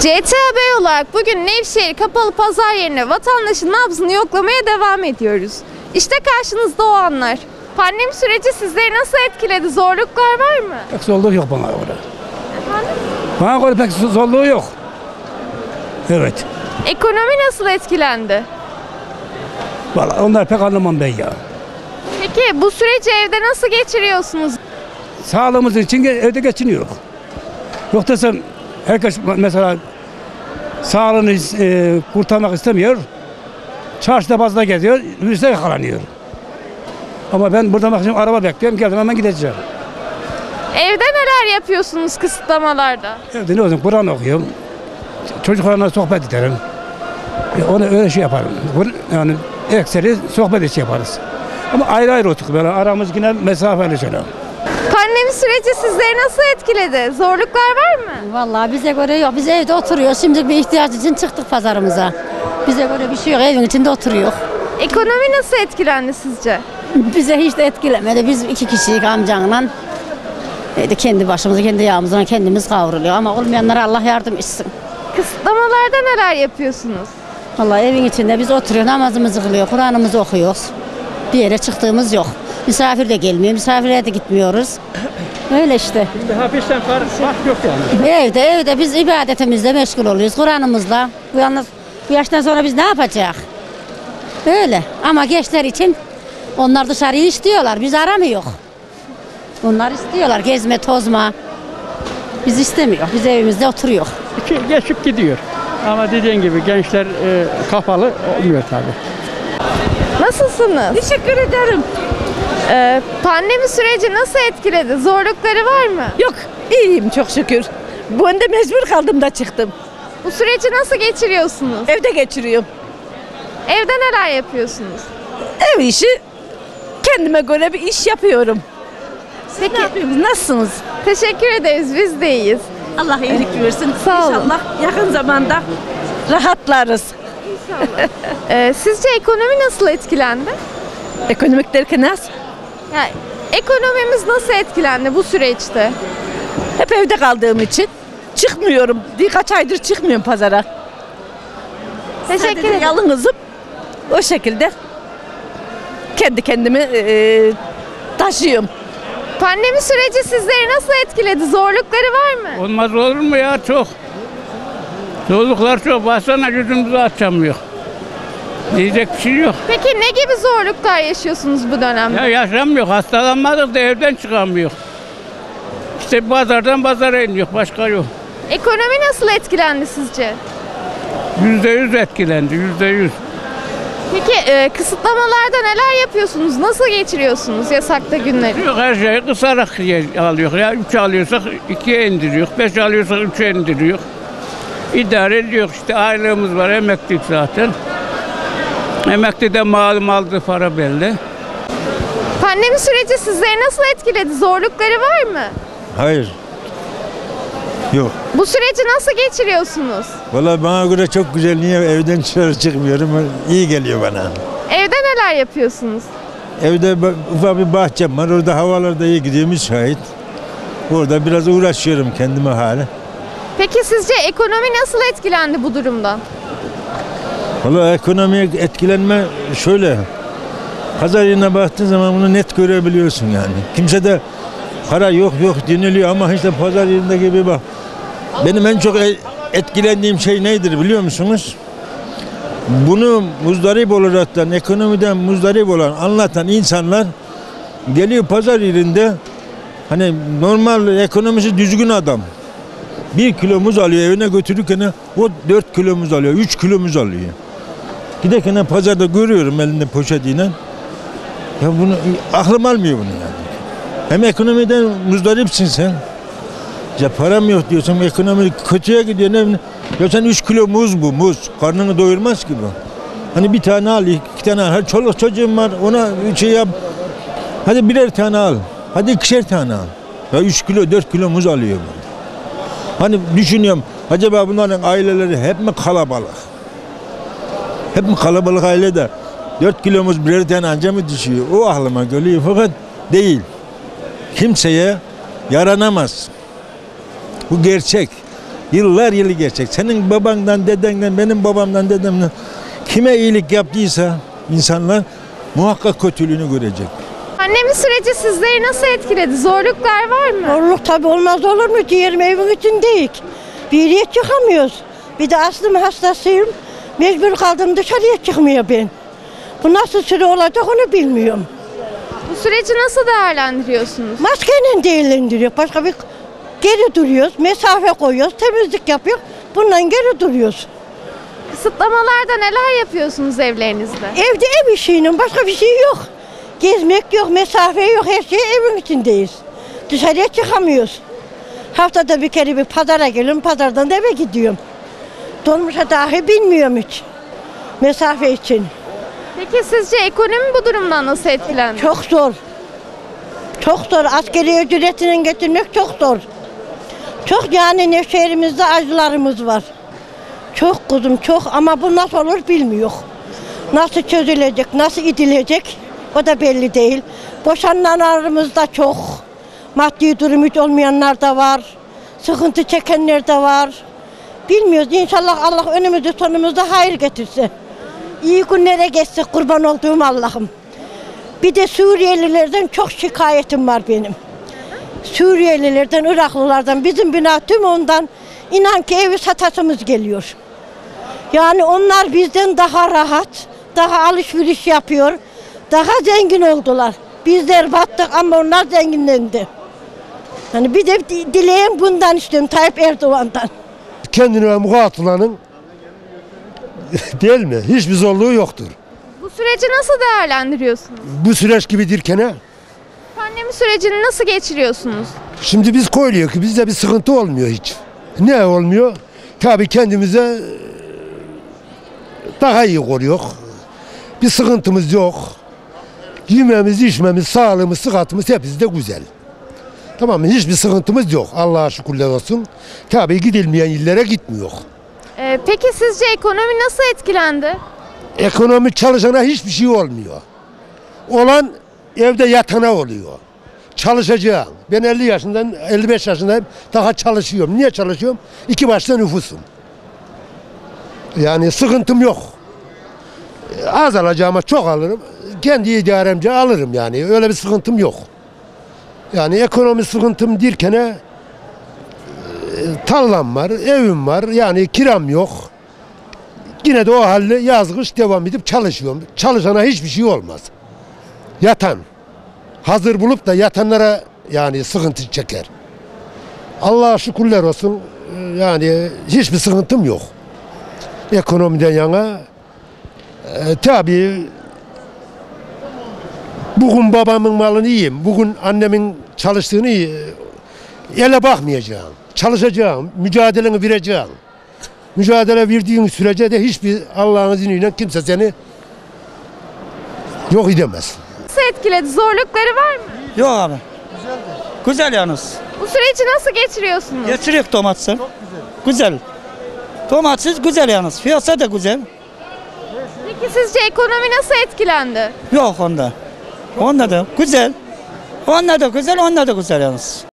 CT Haber olarak bugün Nevşehir Kapalı Pazar yerine vatandaşın nabzını yoklamaya devam ediyoruz. İşte karşınızda o anlar. Pandemi süreci sizleri nasıl etkiledi? Zorluklar var mı? Pek zorluğu yok bana göre. Bana göre pek zorluğu yok. Evet. Ekonomi nasıl etkilendi? Vallahi onlar pek anlamam ben ya. Peki bu süreci evde nasıl geçiriyorsunuz? Sağlığımız için evde geçiniyor. Yok desem herkes mesela sağlığını e, kurtarmak istemiyor. Çarşıda bazda geziyor, virüse yakalanıyor. Ama ben burada bak şimdi araba bekliyorum, geldim hemen gideceğim. Evde neler yapıyorsunuz kısıtlamalarda? Evde ne olsun, Kur'an okuyorum. Çocuklarla sohbet ederim. E, onu öyle şey yaparım. Yani ekseri sohbet işi yaparız. Ama ayrı ayrı oturduk böyle aramız yine mesafeli şöyle. Pandemi süreci sizleri nasıl etkiledi? Zorluklar var mı? Vallahi bize göre yok. Biz evde oturuyoruz. Şimdi bir ihtiyaç için çıktık pazarımıza. Bize göre bir şey yok. Evin içinde oturuyor. Ekonomi nasıl etkilendi sizce? Bize hiç de etkilemedi. Biz iki kişilik amcanla e, de kendi başımıza, kendi yağımızdan kendimiz kavruluyor. Ama olmayanlara Allah yardım etsin. Kısıtlamalarda neler yapıyorsunuz? Vallahi evin içinde biz oturuyoruz, namazımızı kılıyor, Kur'an'ımızı okuyoruz. Bir yere çıktığımız yok. Misafir de gelmiyor, misafirliğe de gitmiyoruz. Öyle işte. Hapisten fark yok yani. Evde, evde biz ibadetimizle meşgul oluyoruz, Kur'an'ımızla. Bu yalnız bu yaştan sonra biz ne yapacağız? Öyle. Ama gençler için onlar dışarıyı istiyorlar, biz aramıyor. Onlar istiyorlar gezme, tozma. Biz istemiyor. Biz evimizde oturuyor. İki geçip gidiyor. Ama dediğin gibi gençler e, kapalı olmuyor tabii. Nasılsınız? Teşekkür ederim. Ee, pandemi süreci nasıl etkiledi? Zorlukları var mı? Yok iyiyim çok şükür. Bu önde mecbur kaldım da çıktım. Bu süreci nasıl geçiriyorsunuz? Evde geçiriyorum. Evde neler yapıyorsunuz? Ev işi kendime göre bir iş yapıyorum. Peki, Ne yapıyorsunuz? Nasılsınız? teşekkür ederiz. Biz de iyiyiz. Allah iyilik versin. Sağ olun. İnşallah yakın zamanda rahatlarız. Ee, sizce ekonomi nasıl etkilendi? Ekonomik derken az. Yani ekonomimiz nasıl etkilendi bu süreçte? Hep evde kaldığım için çıkmıyorum. Birkaç aydır çıkmıyorum pazara. Teşekkür ederim. Yalnızım. O şekilde kendi kendimi e, taşıyorum. Pandemi süreci sizleri nasıl etkiledi? Zorlukları var mı? Olmaz olur mu ya çok. Zorluklar çok. Baksana yüzümüzü açamıyor. Diyecek bir şey yok. Peki ne gibi zorluklar yaşıyorsunuz bu dönemde? Ya yaşamıyor. Hastalanmadık da evden çıkamıyor. İşte pazardan pazara iniyor. Başka yok. Ekonomi nasıl etkilendi sizce? Yüzde yüz etkilendi. Yüzde yüz. Peki e, kısıtlamalarda neler yapıyorsunuz? Nasıl geçiriyorsunuz yasakta günleri? Yok her şeyi kısarak ye- alıyor. Ya üç alıyorsak ikiye indiriyor. Beş alıyorsak üçe indiriyor. İdare ediyor. İşte aylığımız var. Emeklilik zaten. Emekli de malum aldığı para belli. Pandemi süreci sizleri nasıl etkiledi? Zorlukları var mı? Hayır. Yok. Bu süreci nasıl geçiriyorsunuz? Vallahi bana göre çok güzel. Niye evden dışarı çıkmıyorum? İyi geliyor bana. Evde neler yapıyorsunuz? Evde ufak bir bahçem var. Orada havalar da iyi gidiyor müsait. Orada biraz uğraşıyorum kendime hali. Peki sizce ekonomi nasıl etkilendi bu durumdan? Vallahi ekonomiye etkilenme şöyle. Pazar yerine baktığın zaman bunu net görebiliyorsun yani. Kimse de para yok yok deniliyor ama işte pazar yerinde gibi bak. Benim en çok e- etkilendiğim şey nedir biliyor musunuz? Bunu muzdarip olaraktan, ekonomiden muzdarip olan, anlatan insanlar geliyor pazar yerinde hani normal ekonomisi düzgün adam. Bir kilo muz alıyor evine götürürken o dört kilo muz alıyor, üç kilo muz alıyor. Giderken pazarda görüyorum elinde poşetiyle. Ya bunu aklım almıyor bunu yani. Hem ekonomiden muzdaripsin sen. Ya param yok diyorsun ekonomi kötüye gidiyor. Ne, ya sen 3 kilo muz bu muz. Karnını doyurmaz ki bu. Hani bir tane al, iki tane al. Hadi çoluk çocuğum var ona şey yap. Hadi birer tane al. Hadi ikişer tane al. Ya 3 kilo 4 kilo muz alıyor bu. Hani düşünüyorum acaba bunların aileleri hep mi kalabalık? Hep mi kalabalık ailede 4 kilomuz birer tane anca mı düşüyor? O aklıma geliyor fakat değil. Kimseye yaranamaz. Bu gerçek. Yıllar yılı geçecek. Senin babandan, dedenden, benim babamdan, dedemden kime iyilik yaptıysa insanlar muhakkak kötülüğünü görecek. Pandemi süreci sizleri nasıl etkiledi? Zorluklar var mı? Zorluk tabii olmaz olur mu? Diyelim evin içindeyiz. Bir yere çıkamıyoruz. Bir de aslım hastasıyım. Mecbur kaldım dışarıya çıkmıyor ben. Bu nasıl süre olacak onu bilmiyorum. Bu süreci nasıl değerlendiriyorsunuz? Maskeyle değerlendiriyor. Başka bir geri duruyoruz. Mesafe koyuyoruz. Temizlik yapıyoruz. Bundan geri duruyoruz. Kısıtlamalarda neler yapıyorsunuz evlerinizde? Evde ev işinin başka bir şey yok. Gezmek yok, mesafe yok. Her şey evin içindeyiz. Dışarıya çıkamıyoruz. Haftada bir kere bir pazara geliyorum. Pazardan da eve gidiyorum. Dolmuşa dahi bilmiyorum hiç. Mesafe için. Peki sizce ekonomi bu durumdan nasıl etkilendi? Çok zor. Çok zor. Askeri ücretini getirmek çok zor. Çok yani Nevşehir'imizde acılarımız var. Çok kuzum çok ama bu nasıl olur bilmiyor. Nasıl çözülecek, nasıl idilecek o da belli değil. Boşananlarımız da çok. Maddi durum hiç olmayanlar da var. Sıkıntı çekenler de var. Bilmiyoruz. İnşallah Allah önümüzde sonumuzda hayır getirse. İyi günlere geçsin kurban olduğum Allah'ım. Bir de Suriyelilerden çok şikayetim var benim. Suriyelilerden, Iraklılardan, bizim bina tüm ondan inan ki evi satasımız geliyor. Yani onlar bizden daha rahat, daha alışveriş yapıyor, daha zengin oldular. Bizler battık ama onlar zenginlendi. Yani bir de di- dileğim bundan istiyorum Tayyip Erdoğan'dan. Kendine muhat olanın değil mi? Hiçbir zorluğu yoktur. Bu süreci nasıl değerlendiriyorsunuz? Bu süreç gibidirken Pandemi sürecini nasıl geçiriyorsunuz? şimdi biz koyuyor ki bizde bir sıkıntı olmuyor hiç. Ne olmuyor? Tabii kendimize e, daha iyi koruyor. Bir sıkıntımız yok. Yememiz, içmemiz, sağlığımız, sıhhatimiz hepsi de güzel. Tamam? Hiçbir sıkıntımız yok. Allah'a şükürler olsun. Tabii gidilmeyen illere gitmiyor. Ee, peki sizce ekonomi nasıl etkilendi? Ekonomi çalışana hiçbir şey olmuyor. Olan evde yatana oluyor. Çalışacağım. Ben 50 yaşından 55 yaşındayım. Daha çalışıyorum. Niye çalışıyorum? İki başta nüfusum. Yani sıkıntım yok. Az alacağıma çok alırım. Kendi idaremce alırım yani. Öyle bir sıkıntım yok. Yani ekonomi sıkıntım derken e, tarlam var, evim var. Yani kiram yok. Yine de o halde yaz kış devam edip çalışıyorum. Çalışana hiçbir şey olmaz. Yatan. Hazır bulup da yatanlara yani sıkıntı çeker. Allah'a şükürler olsun. Ee, Yani hiçbir sıkıntım yok. Ekonomiden yana. E, tabii bugün babamın malını yiyeyim. Bugün annemin çalıştığını ele bakmayacağım. Çalışacağım. Mücadeleni vereceğim mücadele verdiğin sürece de hiçbir Allah'ın izniyle kimse seni yok edemez. Nasıl etkiledi? Zorlukları var mı? Yok abi. Güzel yalnız. Bu süreci nasıl geçiriyorsunuz? Geçiriyor domatesi. Çok güzel. Güzel. Domates güzel yalnız. Piyasa da güzel. Peki sizce ekonomi nasıl etkilendi? Yok onda. Onda da güzel. Onda da güzel, onda da güzel yalnız.